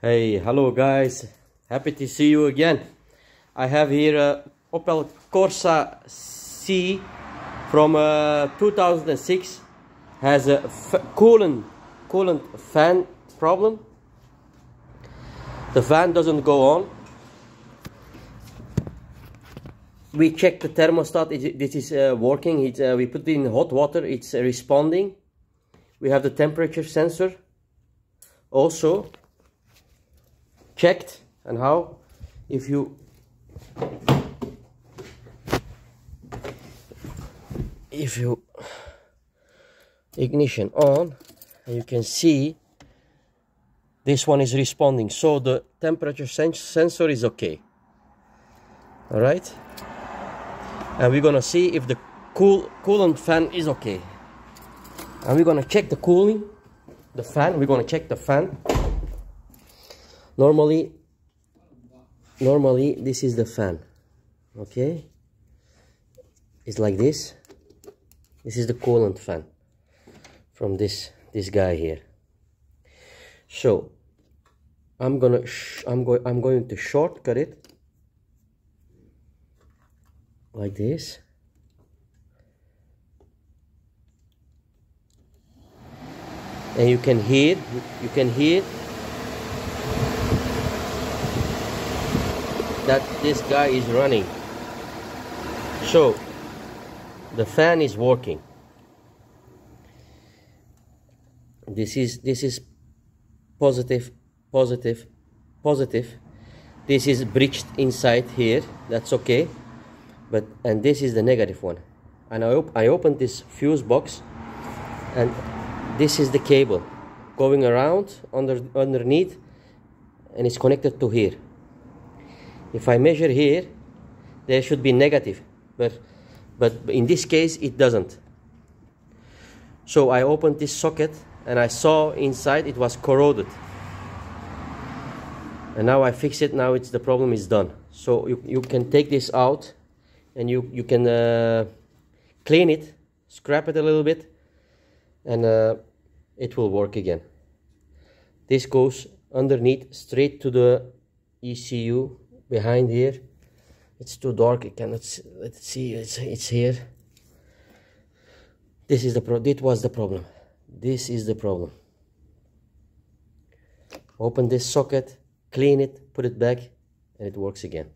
Hey, hello guys. Happy to see you again. I have here a Opel Corsa C from uh, 2006. Has a coolant coolant fan problem. The fan doesn't go on. We checked the thermostat. this is uh, working. It, uh, we put it in hot water. It's uh, responding. We have the temperature sensor. Also, checked and how? If you if you ignition on you can see this one is responding. So the temperature sens sensor is okay. All right? And we're gonna see if the cool coolant fan is okay. And we're gonna check the cooling the fan we're gonna check the fan normally normally this is the fan. Okay? It's like this. This is the coolant fan from this this guy here. So I'm gonna I'm going I'm going to shortcut it like this. And you can hear you can hear that this guy is running. So the fan is working. This is this is positive positive positive. This is breached inside here. That's okay. But and this is the negative one. And I, op I opened this fuse box and this is the cable going around under underneath and it's connected to here if I measure here there should be negative but but in this case it doesn't. So I opened this socket and I saw inside it was corroded. And now I fix it now it's the problem is done. So you, you can take this out and you you can uh, clean it scrap it a little bit and uh, it will work again. This goes underneath straight to the ECU behind here. It's too dark I cannot see, let's see it's, it's here. This is the pro it was the problem. This is the problem. Open this socket clean it put it back and it works again.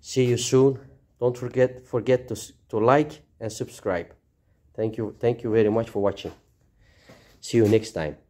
See you soon. Don't forget forget to, to like and subscribe. Thank you thank you very much for watching. See you next time